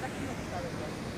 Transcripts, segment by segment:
またキノコ食べて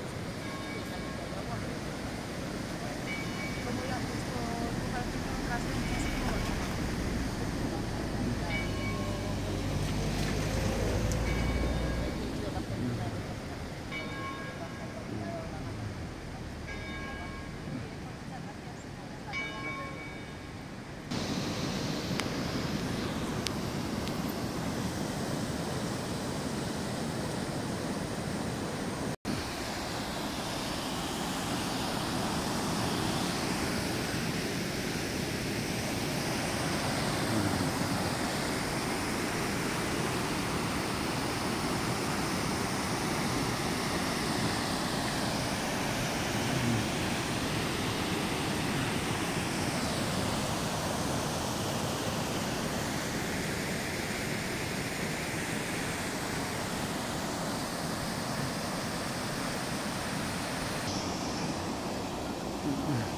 Mm.